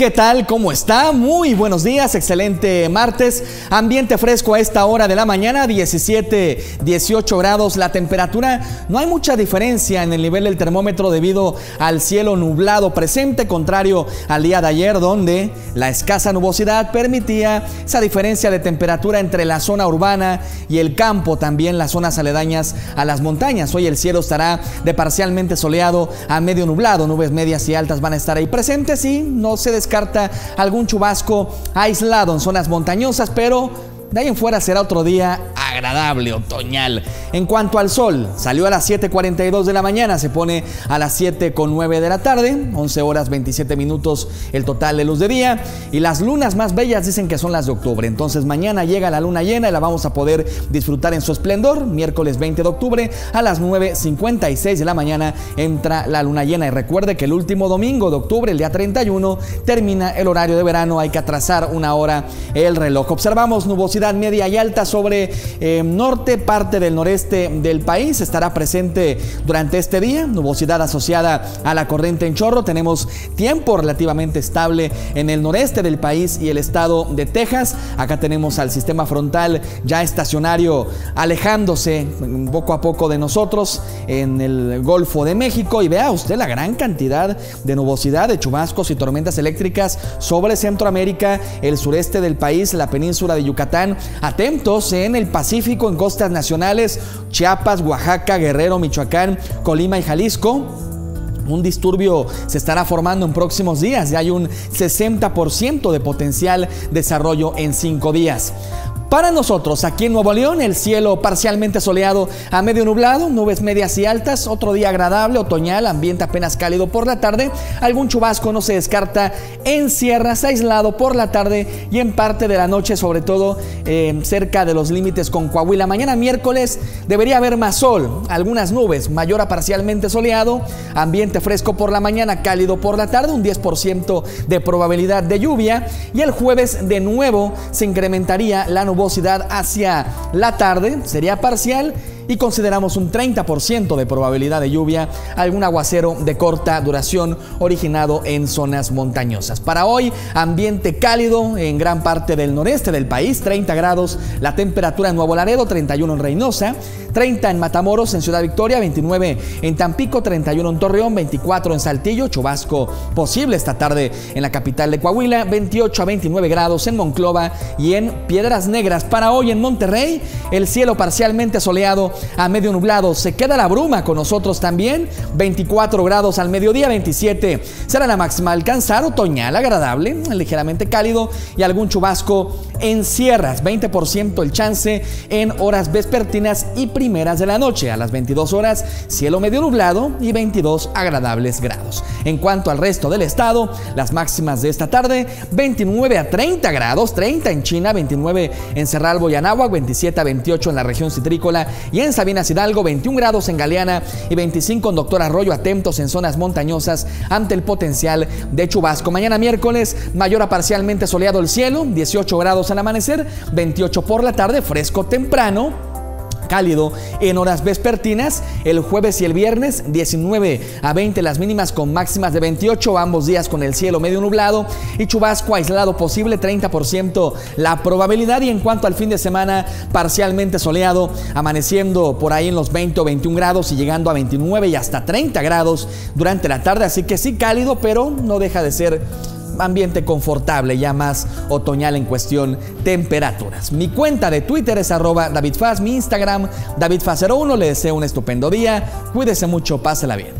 ¿qué tal? ¿Cómo está? Muy buenos días, excelente martes. Ambiente fresco a esta hora de la mañana, 17, 18 grados. La temperatura, no hay mucha diferencia en el nivel del termómetro debido al cielo nublado presente, contrario al día de ayer, donde la escasa nubosidad permitía esa diferencia de temperatura entre la zona urbana y el campo, también las zonas aledañas a las montañas. Hoy el cielo estará de parcialmente soleado a medio nublado, nubes medias y altas van a estar ahí presentes y no se descarta algún chubasco aislado en zonas montañosas, pero de ahí en fuera será otro día agradable, otoñal. En cuanto al sol, salió a las 7.42 de la mañana, se pone a las 7.9 de la tarde, 11 horas 27 minutos el total de luz de día. Y las lunas más bellas dicen que son las de octubre. Entonces mañana llega la luna llena y la vamos a poder disfrutar en su esplendor. Miércoles 20 de octubre a las 9.56 de la mañana entra la luna llena. Y recuerde que el último domingo de octubre, el día 31, termina el horario de verano. Hay que atrasar una hora el reloj. Observamos nubosidad media y alta sobre eh, norte, parte del noreste del país. Estará presente durante este día, nubosidad asociada a la corriente en chorro. Tenemos tiempo relativamente estable en el noreste del país y el estado de Texas. Acá tenemos al sistema frontal ya estacionario alejándose poco a poco de nosotros en el Golfo de México. Y vea usted la gran cantidad de nubosidad, de chubascos y tormentas eléctricas sobre Centroamérica, el sureste del país, la península de Yucatán. Atentos en el Pacífico En costas nacionales, Chiapas, Oaxaca, Guerrero, Michoacán, Colima y Jalisco. Un disturbio se estará formando en próximos días. Ya hay un 60% de potencial desarrollo en cinco días. Para nosotros, aquí en Nuevo León, el cielo parcialmente soleado a medio nublado, nubes medias y altas, otro día agradable, otoñal, ambiente apenas cálido por la tarde, algún chubasco no se descarta en sierras, aislado por la tarde y en parte de la noche, sobre todo eh, cerca de los límites con Coahuila. Mañana miércoles debería haber más sol, algunas nubes, mayor a parcialmente soleado, ambiente fresco por la mañana, cálido por la tarde, un 10% de probabilidad de lluvia y el jueves de nuevo se incrementaría la hacia la tarde, sería parcial y consideramos un 30% de probabilidad de lluvia, algún aguacero de corta duración originado en zonas montañosas. Para hoy, ambiente cálido en gran parte del noreste del país, 30 grados la temperatura en Nuevo Laredo, 31 en Reynosa, 30 en Matamoros, en Ciudad Victoria, 29 en Tampico, 31 en Torreón, 24 en Saltillo, chubasco posible esta tarde en la capital de Coahuila, 28 a 29 grados en Monclova y en Piedras Negras. Para hoy en Monterrey, el cielo parcialmente soleado a medio nublado. Se queda la bruma con nosotros también. 24 grados al mediodía, 27 será la máxima alcanzar. Otoñal agradable, ligeramente cálido y algún chubasco en sierras. 20% el chance en horas vespertinas y primeras de la noche. A las 22 horas, cielo medio nublado y 22 agradables grados. En cuanto al resto del estado, las máximas de esta tarde, 29 a 30 grados, 30 en China, 29 en Cerralbo y Anáhuac, 27 a 28 en la región citrícola y en Sabinas Hidalgo, 21 grados en Galeana y 25 en Doctor Arroyo, atentos en zonas montañosas ante el potencial de chubasco. Mañana miércoles, mayor a parcialmente soleado el cielo, 18 grados al amanecer, 28 por la tarde, fresco temprano cálido en horas vespertinas. El jueves y el viernes 19 a 20 las mínimas con máximas de 28, ambos días con el cielo medio nublado y chubasco aislado posible 30% la probabilidad y en cuanto al fin de semana parcialmente soleado, amaneciendo por ahí en los 20 o 21 grados y llegando a 29 y hasta 30 grados durante la tarde, así que sí cálido, pero no deja de ser ambiente confortable, ya más otoñal en cuestión temperaturas. Mi cuenta de Twitter es arroba DavidFaz, mi Instagram DavidFaz01. Le deseo un estupendo día, cuídese mucho, pásela bien.